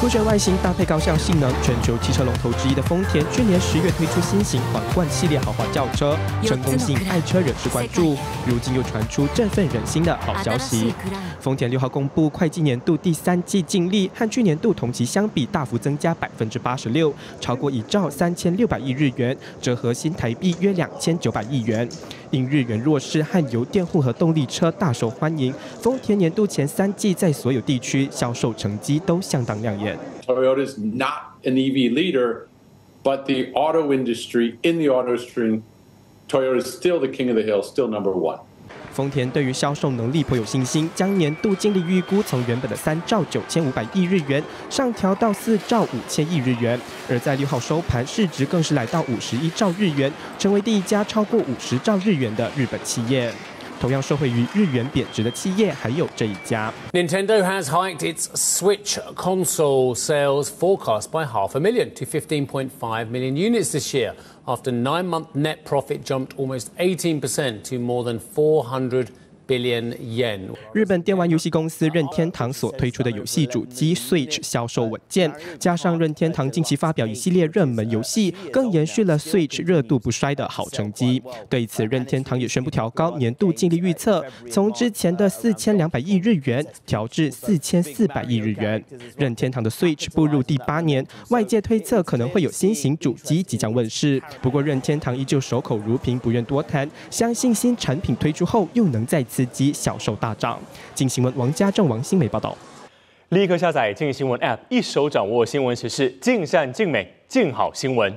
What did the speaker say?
酷炫外形搭配高效性能，全球汽车龙头之一的丰田去年十月推出新型皇冠系列豪华轿车，成功吸引爱车人士关注。如今又传出振奋人心的好消息，丰田六号公布会计年度第三季净利和去年度同期相比大幅增加百分之八十六，超过一兆三千六百亿日元，折合新台币约两千九百亿元。因日元弱势和油电混合动力车大受欢迎，丰田年度前三季在所有地区销售成绩都相当亮眼。Toyota is not an EV leader, but the auto industry in the auto stream, Toyota is still the king of the hill, still number one. 丰田对于销售能力颇有信心，将年度净利预估从原本的三兆九千五百亿日元上调到四兆五千亿日元，而在六号收盘，市值更是来到五十一兆日元，成为第一家超过五十兆日元的日本企业。同样受惠于日元贬值的企业还有这一家。Nintendo has hiked its Switch console sales forecast by half a million to 15.5 million units this year after nine-month net profit jumped almost 18% to more than 400 billion yen。日本电玩游戏公司任天堂所推出的游戏主机 Switch 销售稳健，加上任天堂近期发表一系列热门游戏，更延续了 Switch 热度不衰的好成绩。对此，任天堂也宣布调高年度净利预测，从之前的四千两百亿日元调至四千四百亿日元。任天堂的 Switch 步入第八年，外界推测可能会有新型主机即将问世。不过，任天堂依旧守口如瓶，不愿多谈，相信新产品推出后又能再次。司机销售大涨。经新闻王家正、王新梅报道。立刻下载静新闻 App，一手掌握新闻时事，尽善尽美，尽好新闻。